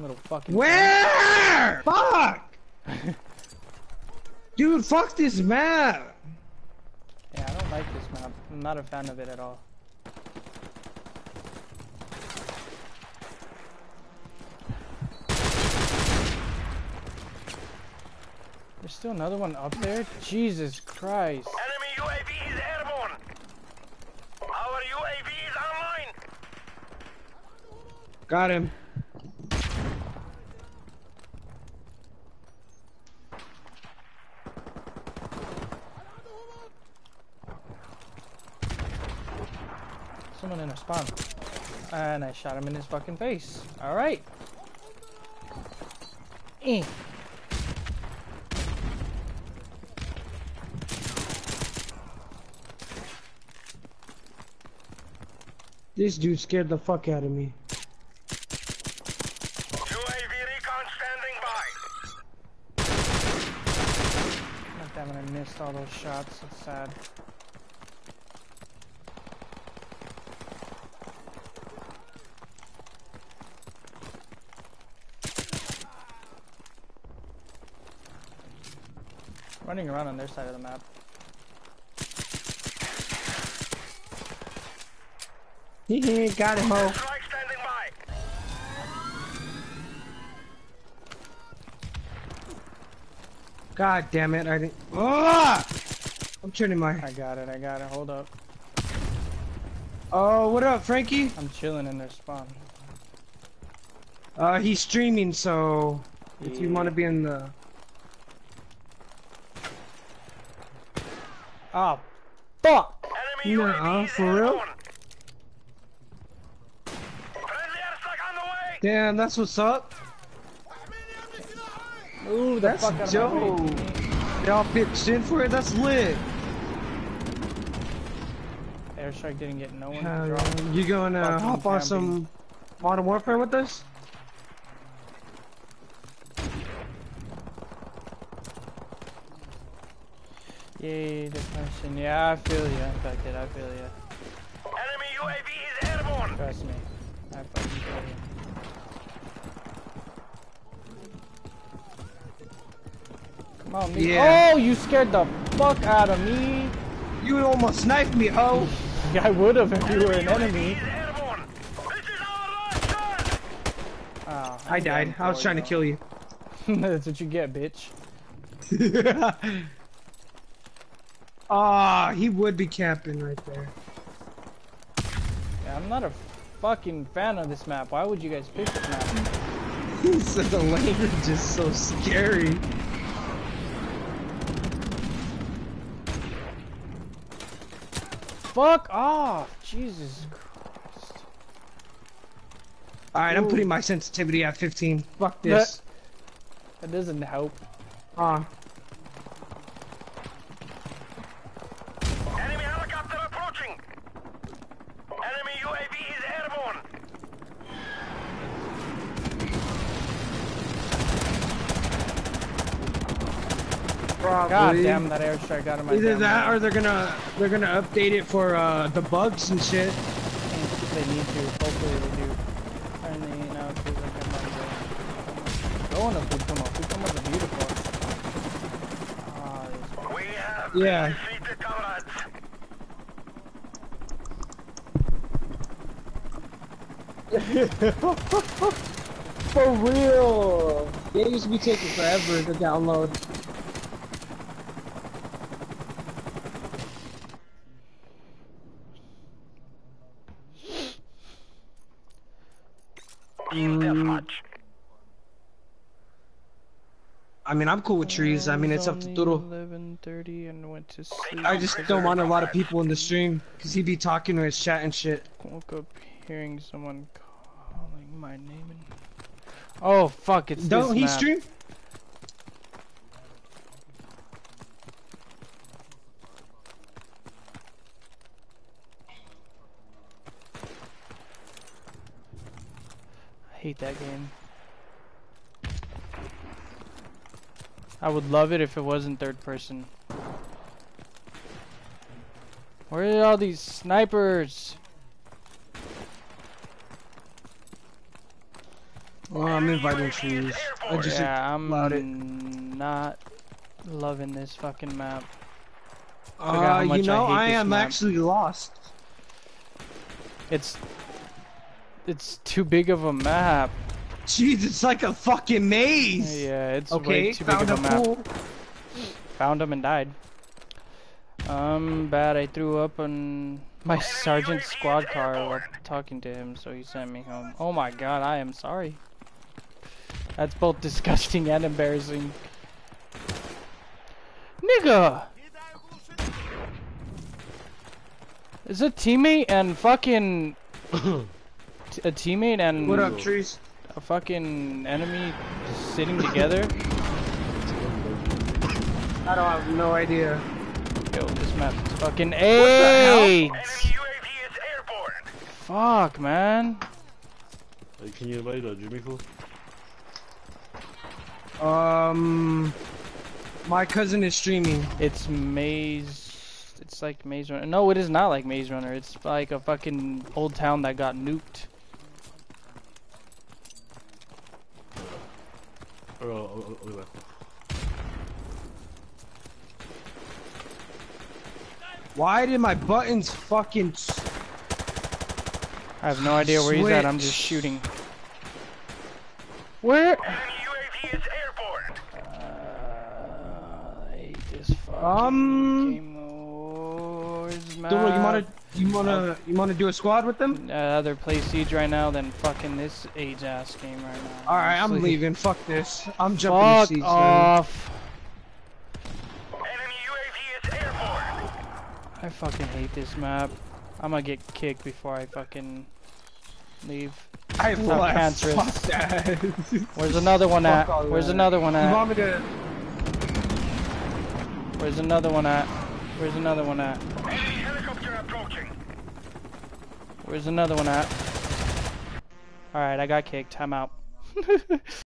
Little fucking. Where? Fuck! Dude, fuck this map! Yeah, I don't like this map. I'm not a fan of it at all. There's still another one up there? Jesus Christ. Enemy UAV is airborne. Our UAV is online. Got him. Someone in a spawn. And I shot him in his fucking face. Alright. Eh. This dude scared the fuck out of me. UAV recon standing by. God damn it, I missed all those shots. It's sad. Running around on their side of the map. Hehe, got him, ho. Strike. God damn it, I didn't. Ah! I'm turning my. I got it, I got it. Hold up. Oh, what up, Frankie? I'm chilling in their spawn. Uh, he's streaming, so if you want to be in the. Oh, fuck! Enemy Nah, UAV uh, is for real? airborne. Friendly airstrike on the way. Damn, that's what's up. Ooh, the That's fuck out of my Joe. Y'all pitched in for it. That's lit. Airstrike didn't get no one Hell to drop. You gonna uh, Fucking hop on camping. some Modern Warfare with us? Yay, depression. Yeah, I feel you. Infected, I feel you. Enemy UAV is airborne. Trust me. I fucking feel you. Come on, me. Yeah. Oh, you scared the fuck out of me. You almost sniped me, ho. I would have if you were an enemy. UAV is is our last chance. Oh, I died. I was trying to kill you. That's what you get, bitch. Ah, he would be camping right there. Yeah, I'm not a fucking fan of this map. Why would you guys pick this map? He said the language is so scary. Fuck off! Jesus Christ. Alright, I'm putting my sensitivity at 15. Fuck this. That doesn't help. Ah, Enemy helicopter approaching. Enemy UAV is airborne. God damn, that airstrike got in my Either that way. or they're gonna they're gonna update it for uh the bugs and shit. They need to. Hopefully they do. And they, you know, it's like I'm not going. Going to Fukumo. Fukumo's a beautiful. Ah, We have Yeah. been defeated, comrades. For real. They used to be taking forever to download. Team mm. deathmatch. I mean, I'm cool with trees. I mean, it's up to only Turo. 11:30 and went to sleep. I just don't want a lot of people in the stream because he'd be talking to his chat and shit. woke up hearing someone calling my name. And... Oh fuck! It's Don't this he map. stream? Hate that game. I would love it if it wasn't third person. Where are all these snipers? Well, I'm inviting trees. I just yeah, I'm not loving this fucking map. Uh, you know, I, I am map. actually lost. It's it's too big of a map. Jeez, it's like a fucking maze. Yeah, it's Okay, way too big of a a map. pool. Found him and died. Um, bad. I threw up on my sergeant's squad car while talking to him, so he sent me home. Oh my god, I am sorry. That's both disgusting and embarrassing. Nigga! Is a teammate and fucking t- a teammate and What up, trees? a fucking enemy sitting together? I don't have no idea. Yo, this map is fucking hell? AIDS! Enemy UAV is. Fuck, man. Hey, can you invite uh, Jimmy Cool? Um, my cousin is streaming. It's Maze. It's like Maze Runner. No, it is not like Maze Runner. It's like a fucking old town that got nuked. Or, uh, I'll, I'll be back. Why did my buttons fucking? I have no idea where he's at. I'm just shooting. Where? UAV is airborne. Uh, I hate this fucking Um, game. Where's Dude, you wanna, you wanna, you wanna do a squad with them? Uh, rather play Siege right now than fucking this age ass game right now. All right, I'm leaving. Fuck this. I'm jumping Fuck to seats. man. off. Enemy UAV is airborne. I fucking hate this map. I'm gonna get kicked before I fucking leave. I Stop left. cancerous. Fuck that. Where's another one Fuck at? Where's that. another one at? You want me to? Where's another one at? Where's another one at? Helicopter approaching. Where's another one at? Alright, I got kicked. I'm out.